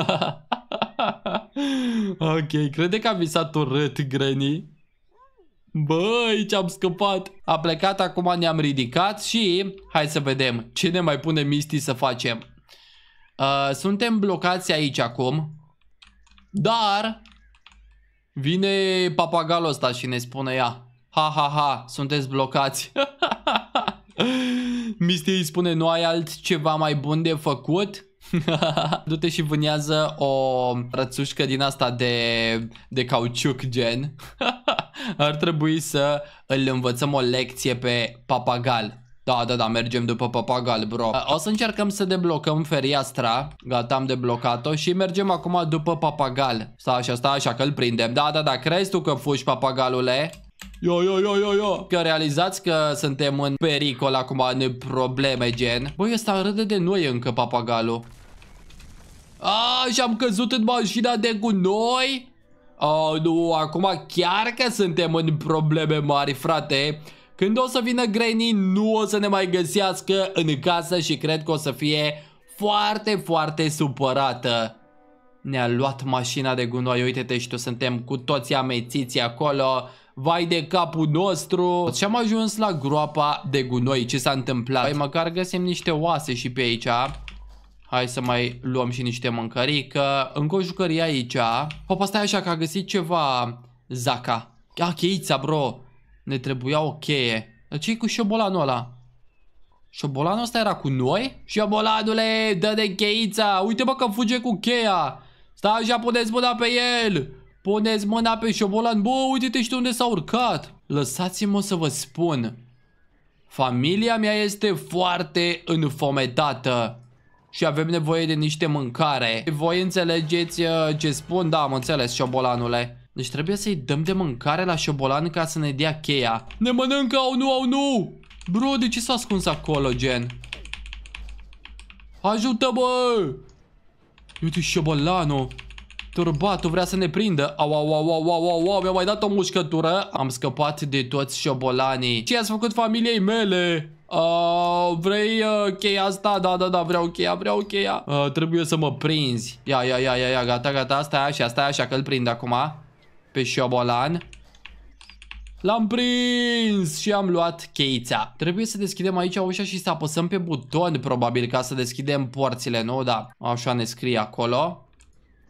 [SPEAKER 1] ok, crede că am visat urât, Granny. Băi, ce-am scăpat. A plecat, acum ne-am ridicat și hai să vedem ce ne mai pune Misty să facem. Uh, suntem blocați aici acum. Dar vine papagalul ăsta și ne spune ea. Ha, ha, ha, sunteți blocați. (laughs) Misty îi spune, nu ai altceva mai bun de făcut? (laughs) Du-te și vânează o rățușcă din asta de, de cauciuc gen. (laughs) Ar trebui să îl învățăm o lecție pe papagal. Da, da, da, mergem după papagal, bro. O să încercăm să deblocăm fereastra. Gata, am deblocat-o și mergem acum după papagal. Stai așa, stai așa, că îl prindem. Da, da, da, crezi tu că fugi papagalule? Yo, yo, yo, yo, yo. Că realizați că suntem în pericol acum, în probleme, gen. Băi, ăsta râde de noi încă, papagalul. A, și am căzut în mașina de gunoi? Oh, nu, acum chiar că suntem în probleme mari, frate. Când o să vină Granny, nu o să ne mai găsească în casă și cred că o să fie foarte, foarte supărată. Ne-a luat mașina de gunoi, uite-te și tu, suntem cu toți amețiți acolo. Vai de capul nostru. Și am ajuns la groapa de gunoi. Ce s-a întâmplat? Păi măcar găsim niște oase și pe aici. Hai să mai luăm și niște mâncărică. Încă o jucărie aici. Papa stai așa că a găsit ceva Zaca. Ah, cheița bro. Ne trebuia o cheie. Dar ce cu șobolanul ăla? Șobolanul ăsta era cu noi? Șobolanule, dă de cheița. Uite bă că fuge cu cheia. Stai așa, puneți mâna pe el Puneți mâna pe șobolan. Bă, uite-te și unde s-a urcat. Lăsați-mă să vă spun. Familia mea este foarte înfometată. Și avem nevoie de niște mâncare. Voi înțelegeți uh, ce spun? Da, am înțeles, șobolanule. Deci trebuie să-i dăm de mâncare la șobolan ca să ne dea cheia. Ne mănâncă, au nu, au nu! Bro, de ce s-a ascuns acolo, gen? Ajută, bă! Uite șobolanul. Turbatul vrea să ne prindă. Au, au, au, au, au, au, au, mi-a mai dat o mușcătură. Am scăpat de toți șobolanii. Ce ați făcut familiei mele? Uh, vrei uh, cheia asta? Da, da, da, vreau cheia, vreau cheia. Uh, trebuie să mă prinzi. Ia, ia, ia, ia, ia, gata, gata, stai așa, stai așa că îl prind acum. Pe șobolan. L-am prins și am luat cheița. Trebuie să deschidem aici ușa și să apăsăm pe buton, probabil, ca să deschidem porțile, nu? Da, așa ne scrie acolo.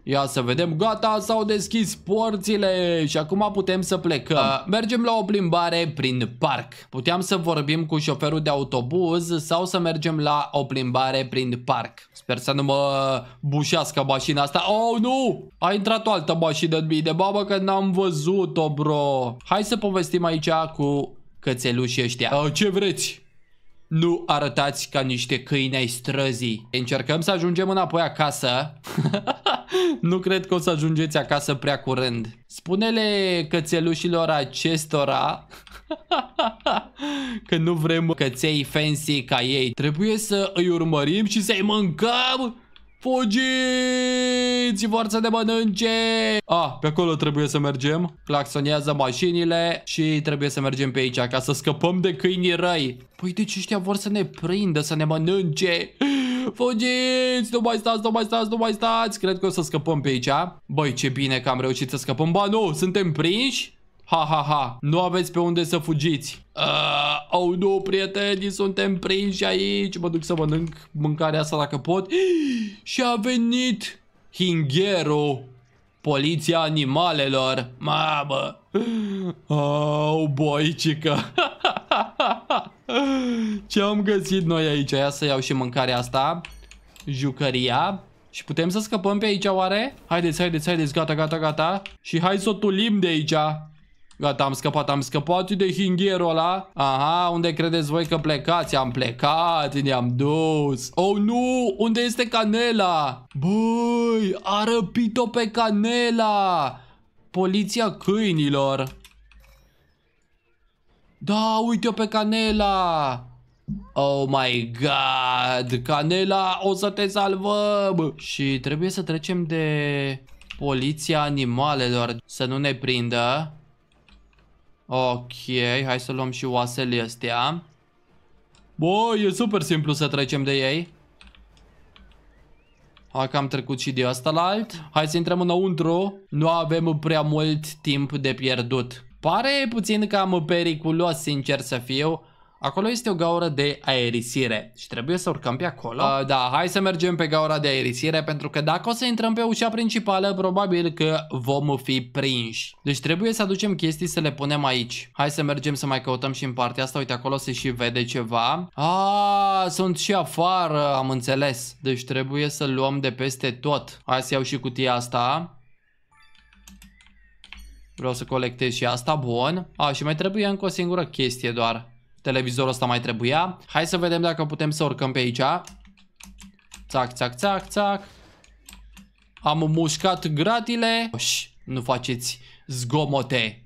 [SPEAKER 1] Ia să vedem, gata, s-au deschis porțile și acum putem să plecăm. Uh, mergem la o plimbare prin parc. Puteam să vorbim cu șoferul de autobuz sau să mergem la o plimbare prin parc. Sper să nu mă bușească mașina asta. Oh, nu! A intrat o altă mașină în mine, babă că n-am văzut-o, bro. Hai să povestim aici cu cățelușii ăștia. Uh, ce vreți? Nu arătați ca niște câini ai străzii. Încercăm să ajungem înapoi acasă. (laughs) nu cred că o să ajungeți acasă prea curând. Spune-le cățelușilor acestora (laughs) că nu vrem căței fancy ca ei. Trebuie să îi urmărim și să-i mâncăm. Fugiți! Vor să ne mănânce! Ah, pe acolo trebuie să mergem. Claxonează mașinile și trebuie să mergem pe aici ca să scăpăm de câinii răi. Păi deci ăștia vor să ne prindă, să ne mănânce. Fugiți! Nu mai stați, nu mai stați, nu mai stați! Cred că o să scăpăm pe aici. Băi, ce bine că am reușit să scăpăm. Ba nu, suntem prinși? Ha, ha, ha, nu aveți pe unde să fugiți. Uh, oh, nu, prieteni, suntem prinși aici. Mă duc să mănânc mâncarea asta dacă pot. (gasps) Și a venit Hingero, poliția animalelor. Mamă. (gasps) Oh, boicică. (laughs) Ce am găsit noi aici? Ia să iau și mâncarea asta. Jucăria. Și putem să scăpăm pe aici oare? Haideți, haideți, haideți, gata, gata, gata. Și hai să o tulim de aici. Gata, am scăpat, am scăpat de hingherul ăla. Aha, unde credeți voi că plecați? Am plecat, ne-am dus. Oh, nu! Unde este canela? Băi, a răpit-o pe canela! poliția câinilor. Da, uite-o pe Canela! Oh my god! Canela, o să te salvăm! Și trebuie să trecem de poliția animalelor să nu ne prindă. Ok, hai să luăm și oasele astea. Bă, e super simplu să trecem de ei. Hai că am trecut și de asta la alt. Hai să intrăm înăuntru. Nu avem prea mult timp de pierdut. Pare puțin cam periculos, sincer să fiu. Acolo este o gaură de aerisire și trebuie să urcăm pe acolo. Uh, da, hai să mergem pe gaura de aerisire pentru că dacă o să intrăm pe ușa principală, probabil că vom fi prinși. Deci trebuie să aducem chestii să le punem aici. Hai să mergem să mai căutăm și în partea asta. Uite, acolo se și vede ceva. Ah, sunt și afară, am înțeles. Deci trebuie să luăm de peste tot. Hai să iau și cutia asta. Vreau să colectez și asta, bun. A, și mai trebuie încă o singură chestie doar. Televizorul ăsta mai trebuia. Hai să vedem dacă putem să urcăm pe aici. Țac, țac, țac, țac. Am mușcat gratile. Ș, nu faceți zgomote.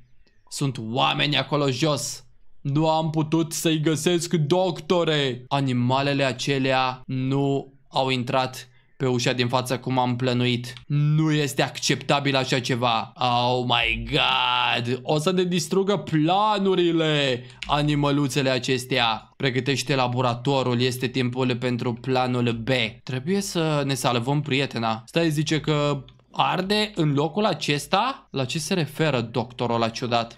[SPEAKER 1] Sunt oameni acolo jos. Nu am putut să-i găsesc doctore. Animalele acelea nu au intrat pe ușa din față cum am plănuit. Nu este acceptabil așa ceva. Oh my god! O să ne distrugă planurile animăluțele acestea. Pregătește laboratorul, este timpul pentru planul B. Trebuie să ne salvăm prietena. Stai zice că arde în locul acesta? La ce se referă doctorul la ciudat?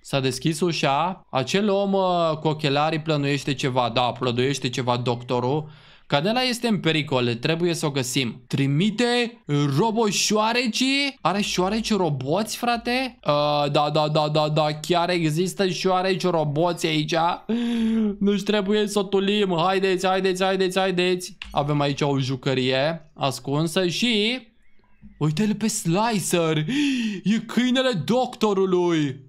[SPEAKER 1] S-a deschis ușa, acel om uh, cu ochelarii plănuiește ceva, da, plănuiește ceva doctorul Cadela este în pericol, trebuie să o găsim. Trimite roboșoarecii? Are șoareci roboți, frate? Uh, da, da, da, da, da, chiar există șoareci roboți aici. Nu-și trebuie să o tulim. Haideți, haideți, haideți, haideți. Avem aici o jucărie ascunsă și... Uite-l pe Slicer! E câinele doctorului!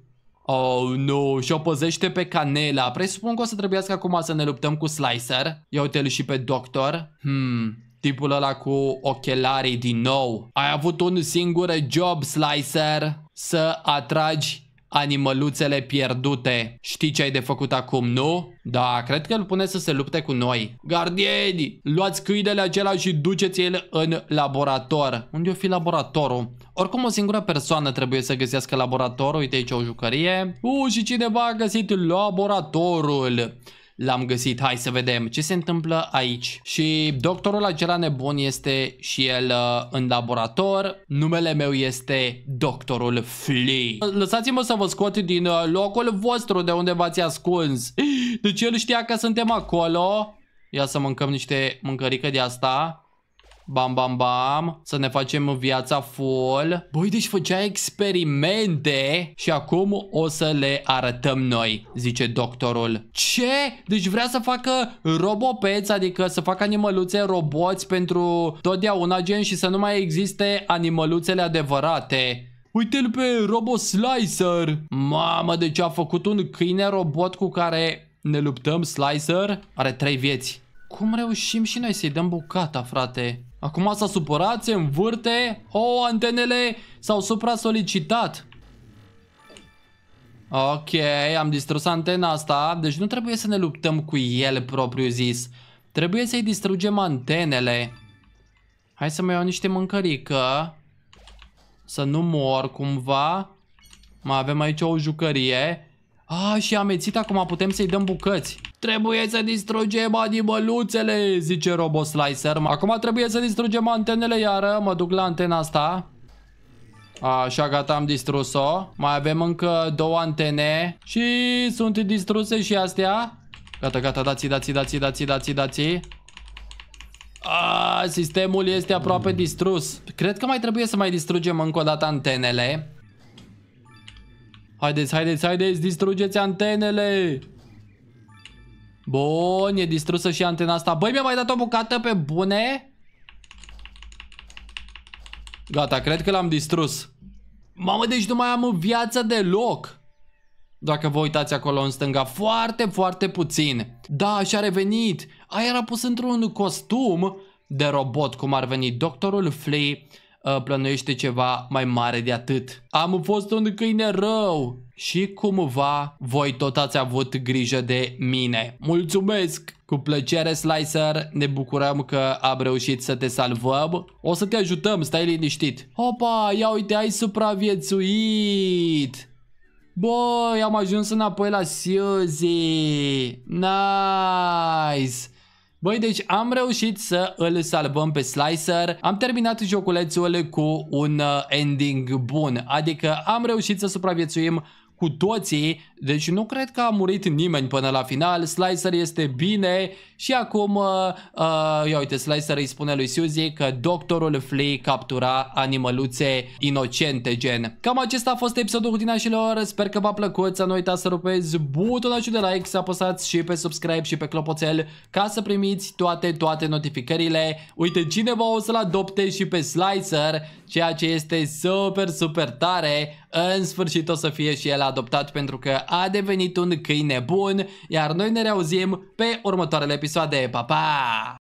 [SPEAKER 1] Oh, nu, și o păzește pe Canela. Presupun că o să trebuiască acum să ne luptăm cu Slicer. Ia uite-l și pe Doctor. Hmm, tipul ăla cu ochelarii din nou. Ai avut un singur job, Slicer, să atragi animăluțele pierdute. Știi ce ai de făcut acum, nu? Da, cred că îl pune să se lupte cu noi. Gardieni, luați câinele acela și duceți-l în laborator. Unde o fi laboratorul? Oricum o singură persoană trebuie să găsească laboratorul. Uite aici o jucărie. Uh, și cineva a găsit laboratorul. L-am găsit, hai să vedem ce se întâmplă aici. Și doctorul acela nebun este și el uh, în laborator. Numele meu este doctorul Flea. Lăsați-mă să vă scot din uh, locul vostru de unde v-ați ascuns. (gasps) Deci el știa că suntem acolo. Ia să mâncăm niște mâncărică de asta. Bam, bam, bam. Să ne facem viața full. Băi, deci făcea experimente și acum o să le arătăm noi, zice doctorul. Ce? Deci vrea să facă robopeți, adică să facă animăluțe roboți pentru totdeauna gen și să nu mai existe animăluțele adevărate. Uite-l pe Robo Slicer. Mamă, deci a făcut un câine robot cu care ne luptăm, Slicer. Are trei vieți. Cum reușim și noi să-i dăm bucata, frate? Acum s-a supărat, se învârte. O, oh, antenele s-au supra-solicitat. Ok, am distrus antena asta. Deci nu trebuie să ne luptăm cu el propriu zis. Trebuie să-i distrugem antenele. Hai să mai iau niște mâncărică. Să nu mor cumva. Mai avem aici o jucărie. Ah, și amețit acum putem să-i dăm bucăți. Trebuie să distrugem animăluțele, zice RoboSlicer. Acum trebuie să distrugem antenele iară. Mă duc la antena asta. Așa, gata, am distrus-o. Mai avem încă două antene. Și sunt distruse și astea. Gata, gata, dați, dați, dați, dați, dați, dați. Ah, sistemul este aproape distrus. Cred că mai trebuie să mai distrugem încă o dată antenele. Haideți, haideți, haideți, distrugeți antenele! Bun, e distrusă și antena asta. Băi, mi-a mai dat o bucată pe bune? Gata, cred că l-am distrus. Mamă, deci nu mai am viață deloc. Dacă vă uitați acolo în stânga, foarte, foarte puțin. Da, și-a revenit. Aia era pus într-un costum de robot, cum ar veni doctorul Flea uh, plănuiește ceva mai mare de atât. Am fost un câine rău și cumva voi tot ați avut grijă de mine. Mulțumesc! Cu plăcere, Slicer, ne bucurăm că am reușit să te salvăm. O să te ajutăm, stai liniștit. Opa, ia uite, ai supraviețuit! Băi, am ajuns înapoi la Suzy! Nice! Băi, deci am reușit să îl salvăm pe Slicer, am terminat joculețul cu un uh, ending bun, adică am reușit să supraviețuim cu toții, deci nu cred că a murit nimeni până la final, Slicer este bine și acum, uh, uh, ia uite, Slicer îi spune lui Suzy că doctorul Flea captura animăluțe inocente, gen. Cam acesta a fost episodul cutinașilor, sper că v-a plăcut, să nu uitați să rupeți butonul de like, să apăsați și pe subscribe și pe clopoțel ca să primiți toate, toate notificările. Uite, cineva o să-l adopte și pe Slicer, ceea ce este super, super tare. În sfârșit o să fie și el adoptat pentru că a devenit un câine bun, iar noi ne reauzim pe următoarele episoade. Pa, pa!